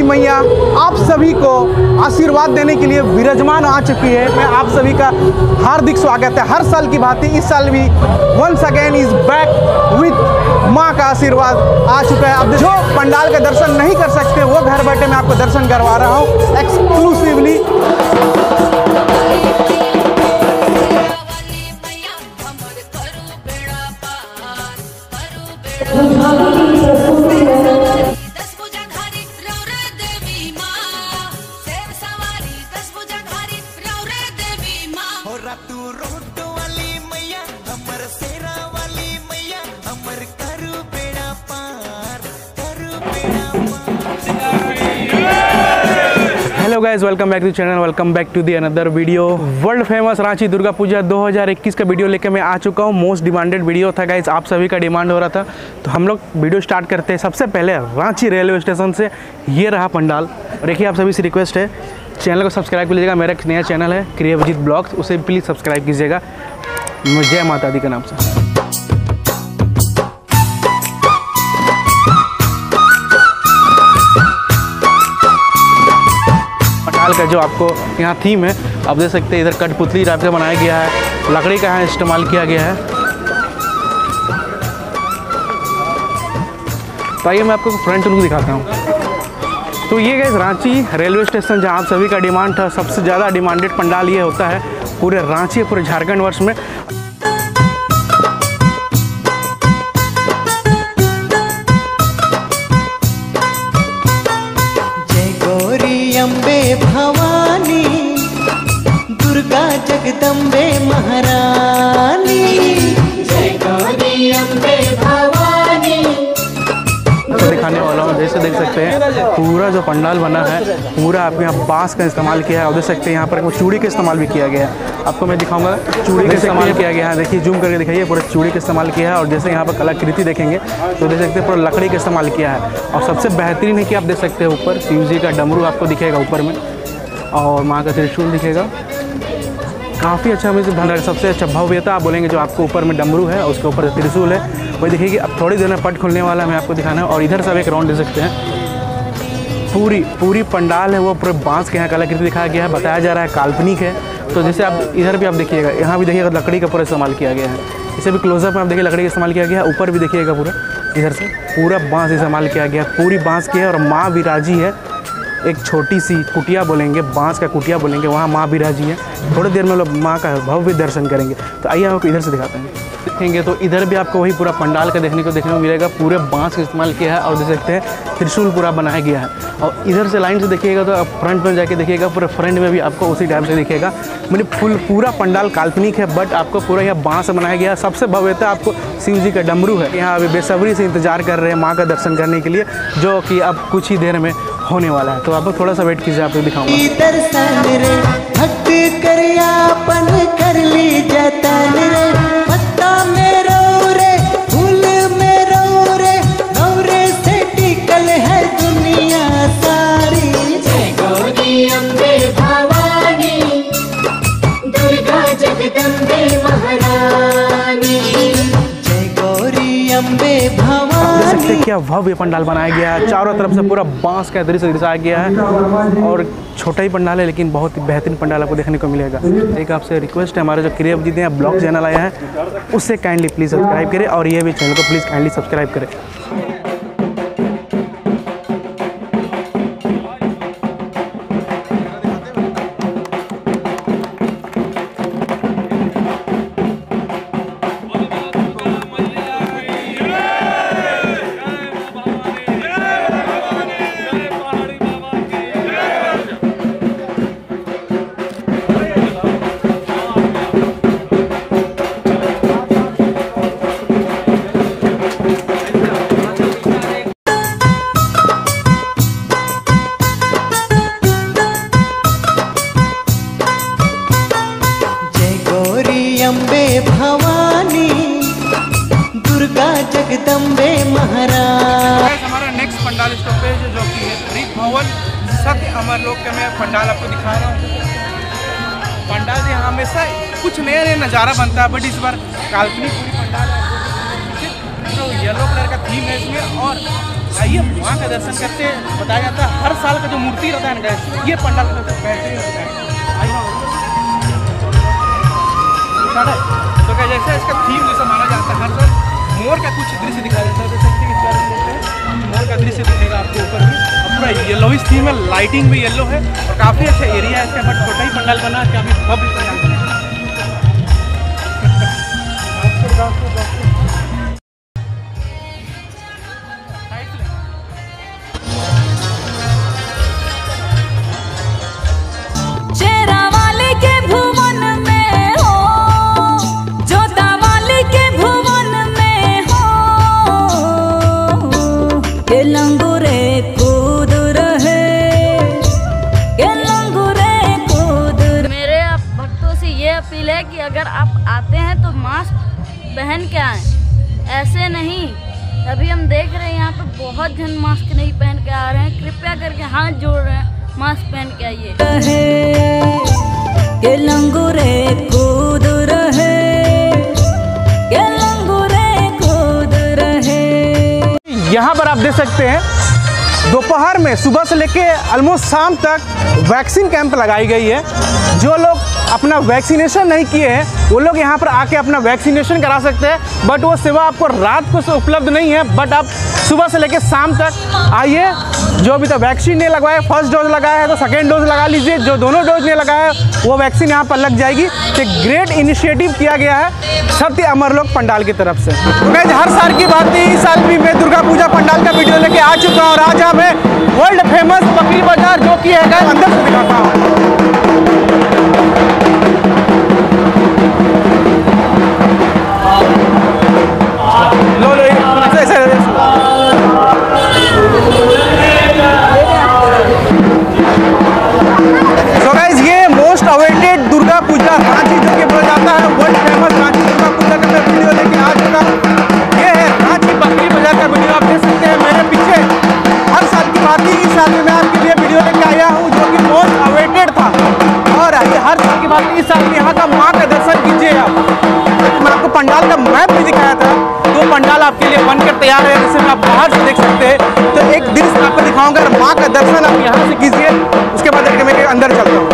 वाली मैया, आप सभी को आशीर्वाद देने के लिए विराजमान आ चुकी है। मैं आप सभी का हार्दिक स्वागत है। हर साल की भांति, इस साल भी once again is back with माँ का आशीर्वाद आ चुका है। आप जो पंडाल का दर्शन नहीं कर सकते, वो घर बैठे मैं आपको दर्शन करवा रहा हूँ एक्सक्लूसिवली वाली guys welcome back to channel welcome back to the another video world famous Ranchi Durga Puja 2021 का वीडियो लेकर मैं आ चुका हूँ। मोस्ट डिमांडेड वीडियो था गाइस आप सभी का डिमांड हो रहा था। तो हम लोग वीडियो स्टार्ट करते हैं। सबसे पहले रांची रेलवे स्टेशन से ये रहा पंडाल। देखिए, आप सभी से रिक्वेस्ट है चैनल को सब्सक्राइब कर लीजिएगा। मेरा एक नया चैनल है क्रियाविजित ब्लॉग्स उसे प्लीज़ सब्सक्राइब कीजिएगा। जय माता दी के नाम से। पंडाल का जो आपको यहाँ थीम है। आप देख सकते हैं, इधर कठपुतली टाइप का बनाया गया है। लकड़ी का यहाँ इस्तेमाल किया गया है। तो आइए मैं आपको फ्रंट लुक दिखाता हूँ। तो ये गए रांची रेलवे स्टेशन जहाँ आप सभी का डिमांड था, सबसे ज़्यादा डिमांडेड पंडाल ये होता है पूरे रांची, पूरे झारखंड वर्ष में। महारानी। जय गौरी अम्बे भवानी। आपको दिखाने वाला हूँ जैसे देख सकते हैं पूरा जो पंडाल बना है पूरा आपके यहाँ बाँस का इस्तेमाल किया है और देख सकते हैं यहाँ पर वो चूड़ी का इस्तेमाल भी किया गया है। आपको मैं दिखाऊँगा चूड़ी का इस्तेमाल किया गया है। देखिए जूम करके दिखाइए पूरा चूड़ी का इस्तेमाल किया है और जैसे यहाँ पर कलाकृति देखेंगे तो देख सकते हैं पूरा लकड़ी का इस्तेमाल किया है। और सबसे बेहतरीन है कि आप देख सकते हैं ऊपर शिव जी का डमरू आपको दिखेगा ऊपर में और माँ का त्रिशूल दिखेगा। काफ़ी अच्छा मुझे ढंग है सबसे अच्छा भव्य था आप बोलेंगे जो आपको ऊपर में डमरू है, उसके ऊपर त्रिशूल है। वही देखिए कि अब थोड़ी देर में पट खुलने वाला है मैं आपको दिखाना है। और इधर सब एक राउंड दे सकते हैं। पूरी पूरी पंडाल है, वो पूरे बाँस के यहाँ कलाकृति दिखाया गया है, बताया जा रहा है, काल्पनिक है। तो जैसे आप इधर भी आप देखिएगा, यहाँ भी देखिएगा, लकड़ी का पूरा इस्तेमाल किया गया है। इसे भी क्लोजअप में आप देखिए, लकड़ी का इस्तेमाल किया गया है, ऊपर भी देखिएगा पूरा, इधर से पूरा बाँस इस्तेमाल किया गया पूरी बाँस की है और माँ विराजी है। एक छोटी सी कुटिया बोलेंगे, बाँस का कुटिया बोलेंगे, वहाँ माँ विराजी है। थोड़ी देर में लोग माँ का भव्य दर्शन करेंगे। तो आइए आपको इधर से दिखाते हैं। देखेंगे तो इधर भी आपको वही पूरा पंडाल का देखने को देखने को मिलेगा, पूरे बाँस का इस्तेमाल किया है और देख सकते हैं, त्रिशूल पूरा बनाया गया है। और इधर से लाइन से देखिएगा तो फ्रंट में जाके देखिएगा, पूरे फ्रंट में भी आपको उसी टाइप से दिखेगा। मतलब फुल, पूरा पंडाल काल्पनिक है, बट आपको पूरा यह बाँस से बनाया गया है। सबसे भव्यता आपको शिव जी का डमरू है। यहाँ अभी बेसब्री से इंतज़ार कर रहे हैं माँ का दर्शन करने के लिए, जो कि अब कुछ ही देर में होने वाला है। तो आप लोग थोड़ा सा वेट कीजिए आपको दिखाऊँगा। कर ली जतन रे। पत्ता में रो रे फूल में रो रे नौरे से टिकल है दुनिया सारी। जय गौरी अम्बे भवानी दुर्गा जगदम्बे भवानी हैं क्या भव्य पंडाल बनाया गया है? चारों तरफ़ से पूरा बाँस का दृश्य दर्शाया गया है और छोटा ही पंडाल है, लेकिन बहुत ही बेहतरीन पंडाल आपको देखने को मिलेगा। एक आपसे रिक्वेस्ट है, हमारे जो क्रिएव जी हैं ब्लॉग चैनल आया है उससे काइंडली प्लीज़ सब्सक्राइब करें और ये भी चैनल को प्लीज़ काइंडली सब्सक्राइब करें। जगदम्बे महारानी गाइस हमारा नेक्स्ट पंडाल स्टॉपेज जो कि है ऋग भवन। सत्य अमर लोक के मैं पंडाल आपको दिखा रहा हूँ। पंडाल जी हमेशा कुछ नया नया नज़ारा बनता है बट इस बार काल्पनिक पूरी पंडाल तो येलो कलर का थीम है इसमें और आइए वहाँ का दर्शन करते बताया जाता है हर साल का जो मूर्ति रहता है ना ये पंडाल का बेहतरीन होता है? तो क्या जैसे इसका थीम जैसा माना जाता है हर साल। मोर का कुछ दृश्य दिखाया जाता है? देख सकते हैं इस बार मोर का दृश्य दिखेगा आपको ऊपर भी। पूरा ही थीम है लाइटिंग भी येलो है और काफ़ी अच्छा एरिया है इसका बट छोटा ही पंडाल बना है काफ़ी भव्य पंडाल के लंगूरे कूद रहे के लंगूरे कूद मेरे आप भक्तों से ये अपील है कि अगर आप आते हैं तो मास्क पहन के आए। ऐसे नहीं। अभी हम देख रहे हैं यहाँ पे बहुत जन मास्क नहीं पहन के आ रहे हैं। कृपया करके हाथ जोड़ रहे हैं मास्क पहन के आइए। के लंगूरे कूद रहे। यहाँ पर आप देख सकते हैं, दोपहर में सुबह से लेके ऑलमोस्ट शाम तक वैक्सीन कैंप लगाई गई है। जो लोग अपना वैक्सीनेशन नहीं किए हैं, वो लोग यहाँ पर आके अपना वैक्सीनेशन करा सकते हैं बट वो सेवा आपको रात को उपलब्ध नहीं है बट आप सुबह से लेकर शाम तक आइए जो अभी तक तो वैक्सीन नहीं लगवाया, फ़र्स्ट डोज लगाया है तो सेकेंड डोज लगा लीजिए। जो दोनों डोज नहीं लगाया है वो वैक्सीन यहाँ पर लग जाएगी। तो ग्रेट इनिशिएटिव किया गया है सत्य अमर लोग पंडाल की तरफ़ से। मैं हर साल की बात नहीं, इस साल भी मैं दुर्गा पूजा पंडाल का वीडियो लेके आ चुका हूँ और आज हमें वर्ल्ड फ़ेमस बकरी बाज़ार, जो कि है अंदर से दिखाता हूँ। यहाँ का माँ का दर्शन कीजिए आप। मैं आपको पंडाल का मैप भी दिखाया था। दो पंडाल आपके लिए बनकर तैयार है, जिसे आप बाहर से देख सकते हैं। तो एक दृश्य आपको दिखाऊँगा, माँ का दर्शन आप यहाँ से कीजिए। उसके बाद मैं अंदर चलता हूँ।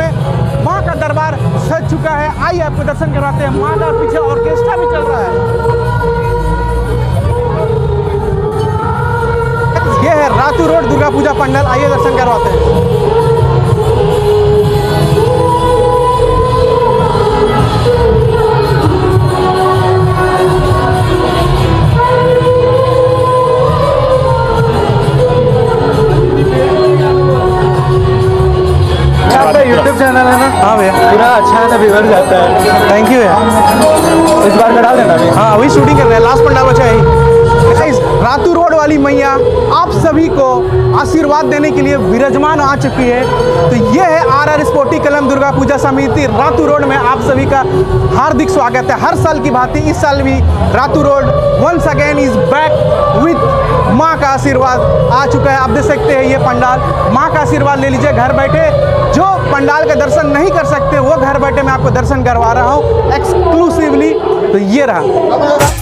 में माँ का दरबार सज चुका है। आइए आपको दर्शन करवाते हैं। माँ का पीछे ऑर्केस्ट्रा भी चल रहा है। ये है रातू रोड, दुर्गा पूजा पंडल। आइए दर्शन करवाते हैं। चैनल है ना? हाँ भैया। पूरा अच्छा है ना व्यूअर जाता है। थैंक यू भैया। इस बार का देना अभी। हाँ अभी शूटिंग कर रहे हैं। लास्ट पंडाल बचा है ही। रातू रोड वाली मैया आप सभी को आशीर्वाद देने के लिए विराजमान आ चुकी है। तो ये है आर आर स्पोर्टी कलम दुर्गा पूजा समिति रातू रोड में आप सभी का हार्दिक स्वागत है। हर साल की भांति इस साल भी Ratu road once again is back with माँ का आशीर्वाद आ चुका है। आप देख सकते हैं ये पंडाल। माँ का आशीर्वाद ले लीजिए घर बैठे जो पंडाल का दर्शन नहीं कर सकते, वो घर बैठे मैं आपको दर्शन करवा रहा हूँ एक्सक्लूसिवली तो ये रहा।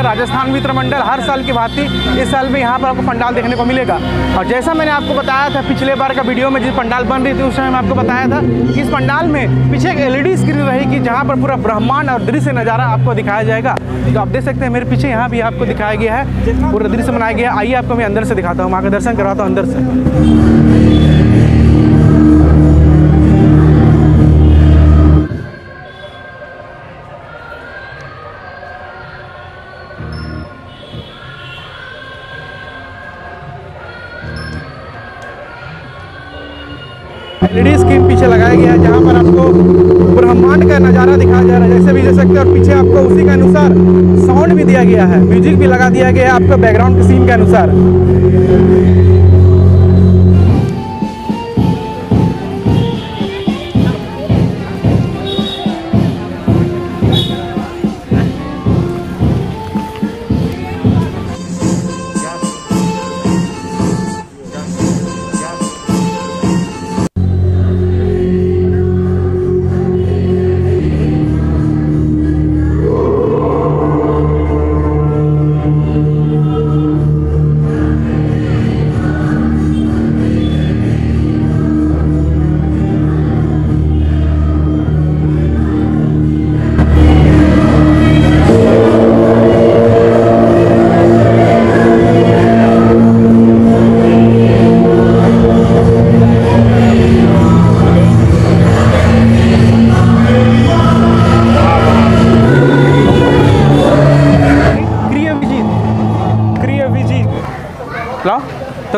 हैं, राजस्थान मित्र मंडल हर साल की भांति इस साल भी यहाँ पर आपको पंडाल देखने को मिलेगा। और जैसा मैंने आपको बताया था पिछले बार का वीडियो में जिस पंडाल बन रही थी, उस समय मैं आपको बताया था कि इस पंडाल में पीछे एक एलईडी स्क्रीन रहेगी, जहाँ पर पूरा ब्रह्मांड और दृश्य नज़ारा आपको दिखाया जाएगा। तो आप देख सकते हैं, मेरे पीछे यहाँ भी आपको दिखाया गया है, पूरा दृश्य बनाया गया आइए आपको मैं अंदर से दिखाता हूँ वहाँ का दर्शन करवाता हूँ, अंदर से। एलईडी स्क्रीन पीछे लगाया गया है, जहाँ पर आपको ब्रह्मांड का नज़ारा दिखाया जा रहा है। जैसे भी देख सकते हैं, और पीछे आपको उसी के अनुसार साउंड भी दिया गया है। म्यूज़िक भी लगा दिया गया है आपको बैकग्राउंड के सीन के अनुसार।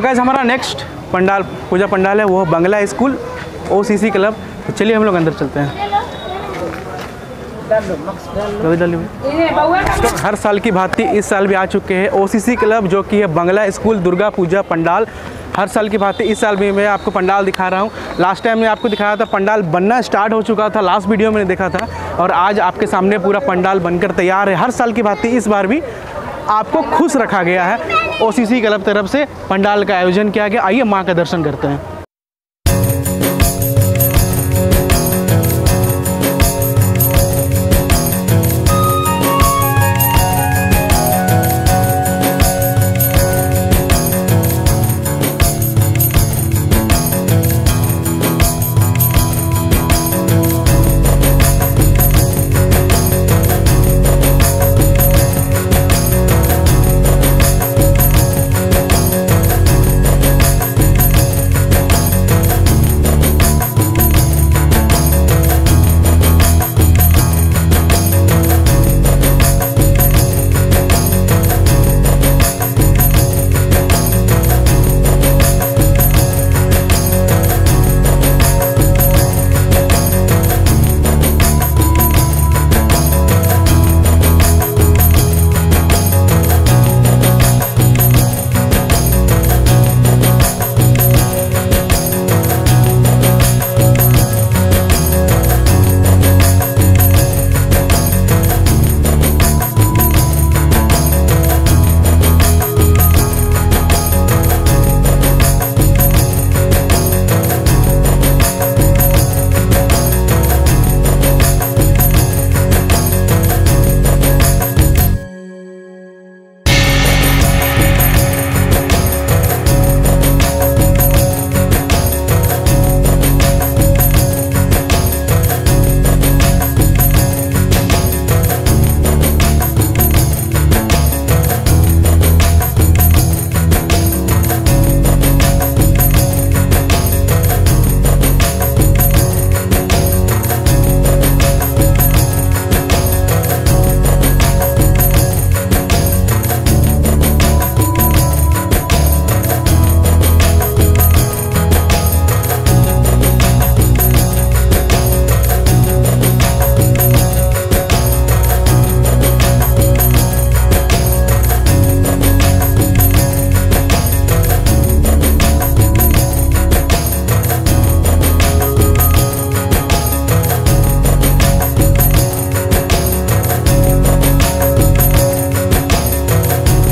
गैस हमारा नेक्स्ट पंडाल, पूजा पंडाल है, वो बंगला स्कूल ओसीसी क्लब तो चलिए हम लोग अंदर चलते हैं। हुई? तो हर साल की भांति इस साल भी आ चुके हैं ओसीसी क्लब जो कि है बंगला स्कूल, दुर्गा पूजा पंडाल। हर साल की भांति इस साल भी मैं आपको पंडाल दिखा रहा हूँ। लास्ट टाइम मैं आपको दिखाया था, पंडाल बनना स्टार्ट हो चुका था। लास्ट वीडियो मैंने देखा था। और आज आपके सामने पूरा पंडाल बनकर तैयार है। हर साल की भांति इस बार भी आपको खुश रखा गया है। ओसीसी क्लब तरफ़ से पंडाल का आयोजन किया गया। आइए माँ का दर्शन करते हैं।